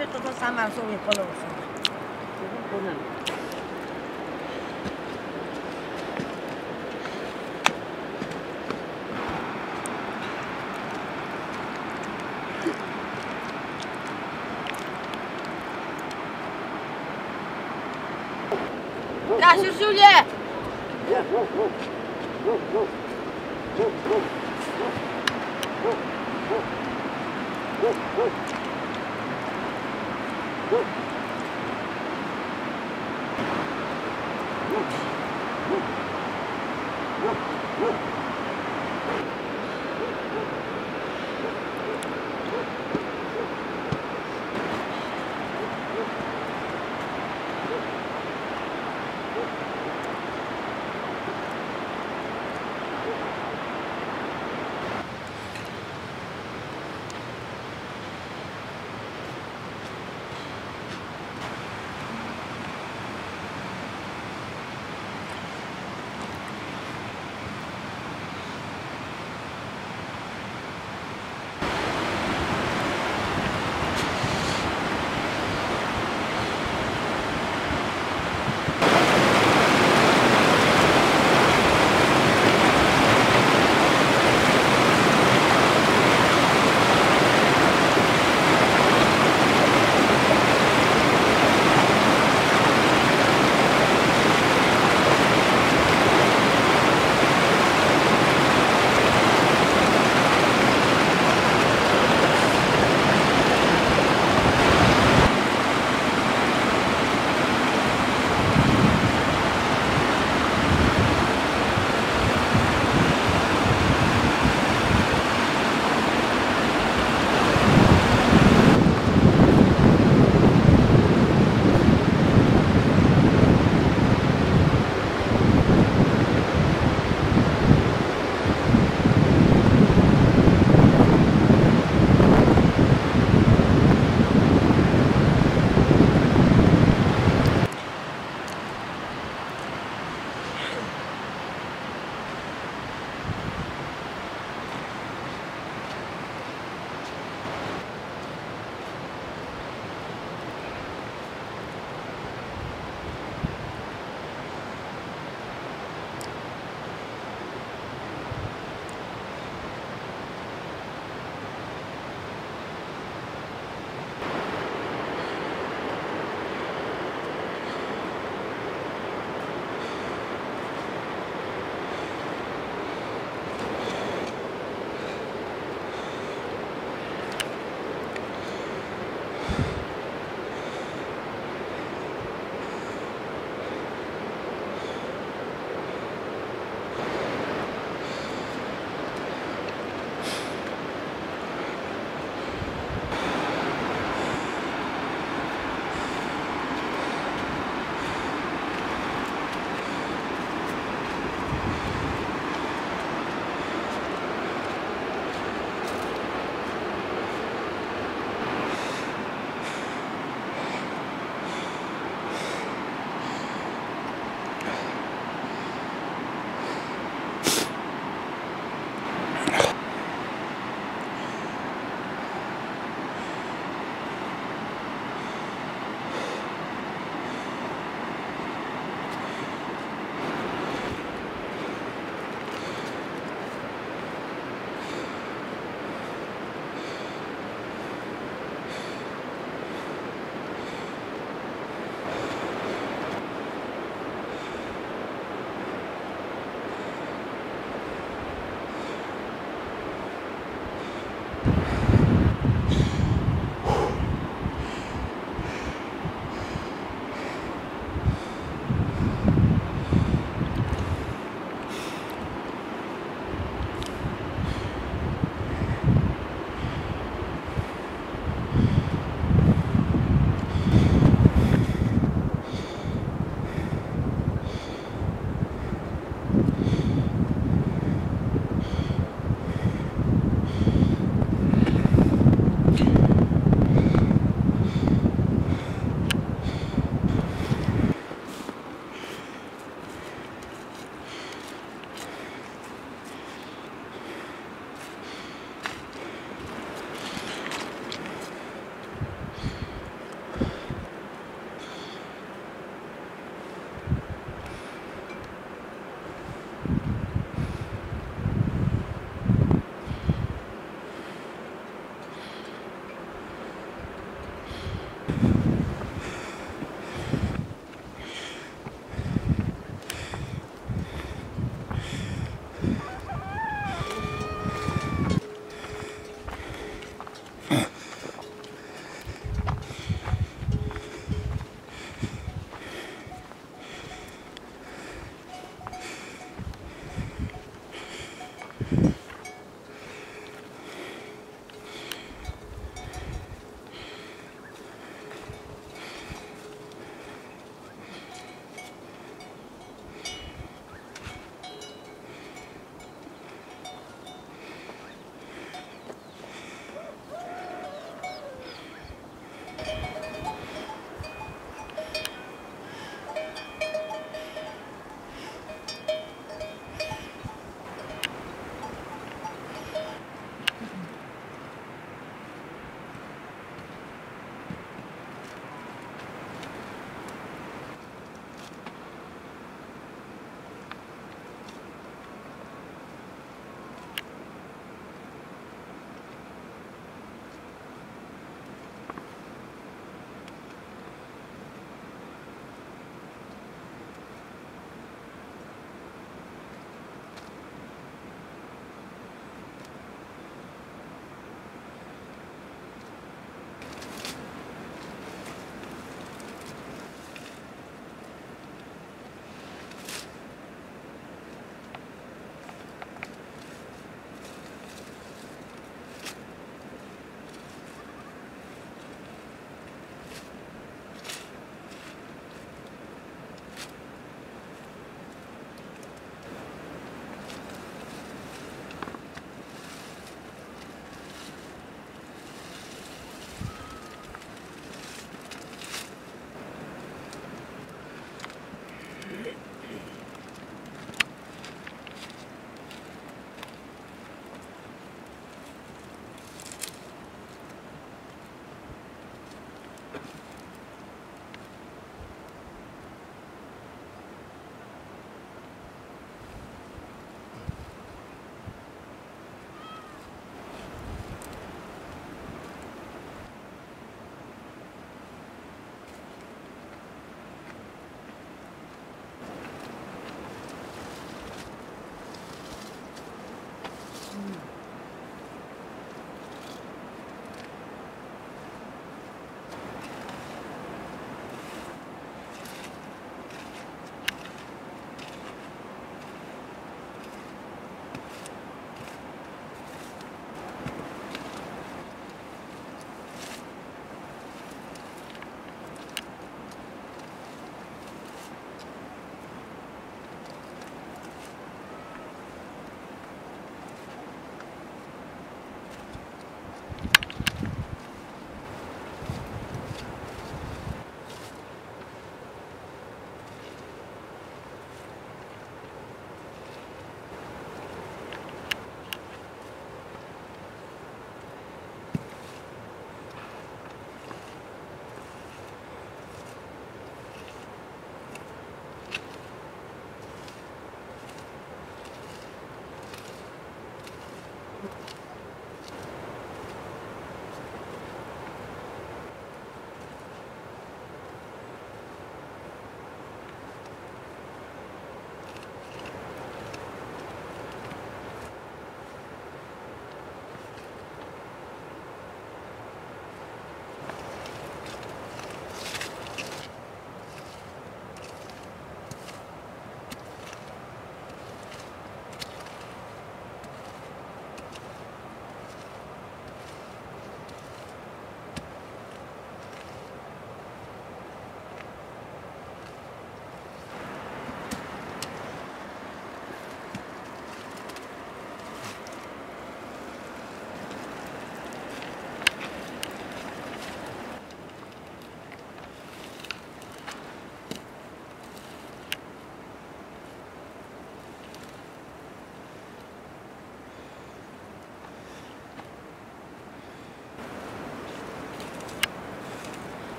że to to sama sobie polosła. Kasiu, Julię! Woo! Woo.